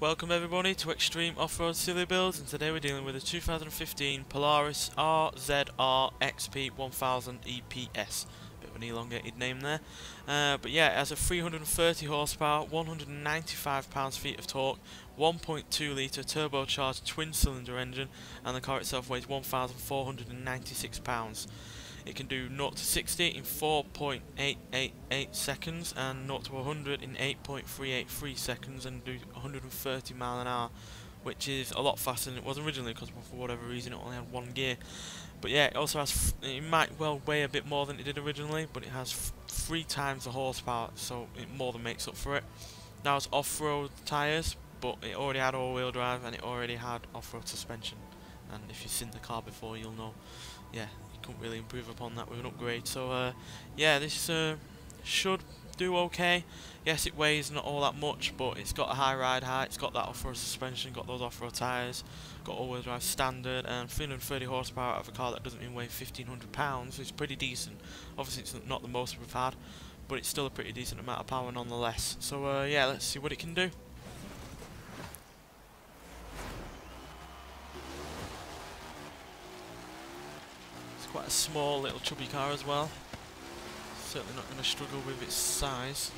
Welcome everybody to Extreme Off-Road Silly Builds and today we're dealing with a 2015 Polaris RZR XP 1000 EPS. Bit of an elongated name there. Uh, but yeah, it has a 330 horsepower, 195 pounds-feet of torque, 1.2 litre turbocharged twin-cylinder engine and the car itself weighs 1,496 pounds. It can do 0 to 60 in 4.888 seconds and 0 to 100 in 8.383 seconds and do 130 mile an hour which is a lot faster than it was originally because for whatever reason it only had one gear. But yeah, it also has, it might well weigh a bit more than it did originally, but it has three times the horsepower, so it more than makes up for it. Now it's off-road tyres, but it already had all-wheel drive and it already had off-road suspension. And if you've seen the car before, you'll know, yeah, couldn't really improve upon that with an upgrade. So uh, yeah, this uh, should do okay. Yes, it weighs not all that much, but it's got a high ride height, it's got that off-road suspension, got those off-road tyres, got all-wheel drive standard, and 330 horsepower out of a car that doesn't even weigh 1500 pounds is pretty decent. Obviously, it's not the most we've had, but it's still a pretty decent amount of power nonetheless. So uh, yeah, let's see what it can do. Quite a small little chubby car as well. Certainly not going to struggle with its size.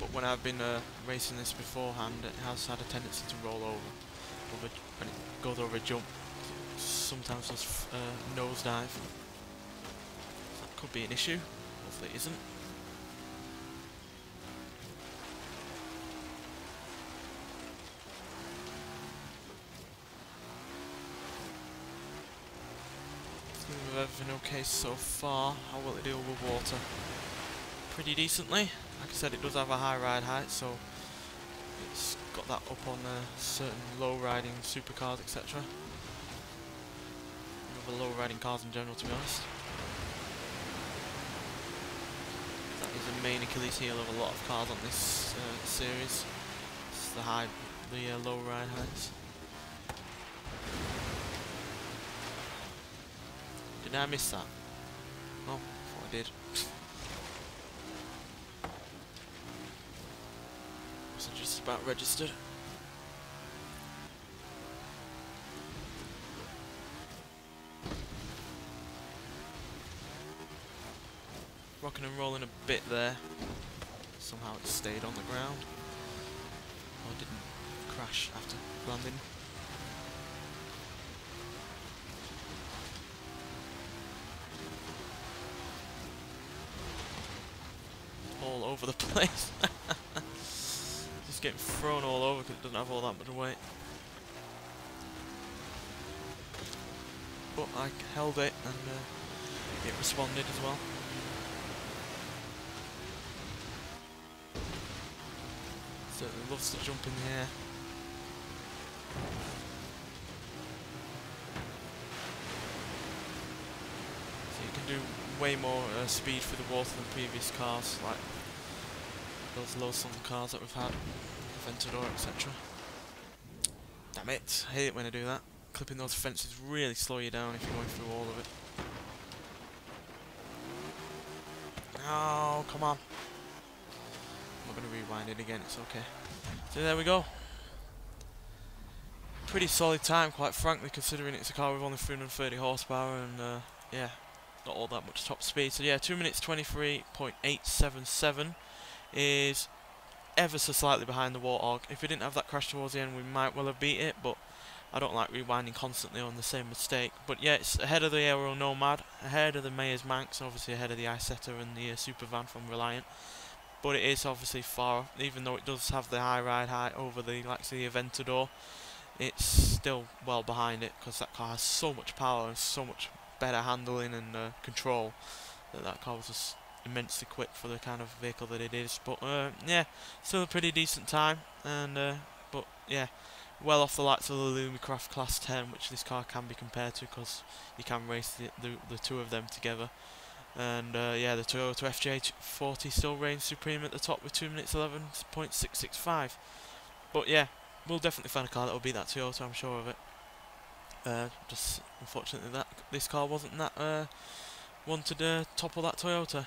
But when I've been uh, racing this beforehand, it has had a tendency to roll over, over when it goes over a jump. Sometimes does uh, nosedive. That could be an issue. Hopefully it isn't. Everything okay so far. How will it deal with water? Pretty decently. Like I said, it does have a high ride height, so it's got that up on uh, certain low riding supercars, etc. Other low riding cars in general, to be honest. That is the main Achilles heel of a lot of cars on this uh, series. It's the high, the uh, low ride heights. Did I miss that? Oh, thought I did. Was I just about registered? Rocking and rolling a bit there. Somehow it stayed on the ground. Oh, or didn't crash after landing. Over the place. Just getting thrown all over because it doesn't have all that much weight. But I held it and uh, it responded as well. Certainly loves to jump in the air. So you can do way more uh, speed through the water than previous cars, like those low cars that we've had, Aventador, etc. Damn it, I hate it when I do that. Clipping those fences really slow you down if you're going through all of it. Oh, come on. I'm not going to rewind it again, it's okay. So there we go. Pretty solid time, quite frankly, considering it's a car with only 330 horsepower and, uh, yeah, not all that much top speed. So yeah, 2 minutes 23.877 is ever so slightly behind the Warthog. If we didn't have that crash towards the end, we might well have beat it, but I don't like rewinding constantly on the same mistake. But yeah, it's ahead of the Ariel Nomad, ahead of the Meyers Manx, obviously ahead of the Isetta and the uh, Supervan from Reliant. But it is obviously far, even though it does have the high ride height over the likes of the Aventador, it's still well behind it because that car has so much power and so much better handling and uh, control. That that car was just immensely quick for the kind of vehicle that it is. But uh, yeah, still a pretty decent time. And uh, but yeah, well off the likes of the Alumi Craft Class 10, which this car can be compared to because you can race the, the, the two of them together. And uh, yeah, the Toyota FJ40 still reigns supreme at the top with 2 minutes 11.665. But yeah, we'll definitely find a car that will beat that Toyota, I'm sure of it. Uh, just unfortunately that this car wasn't that uh, one to uh, topple that Toyota.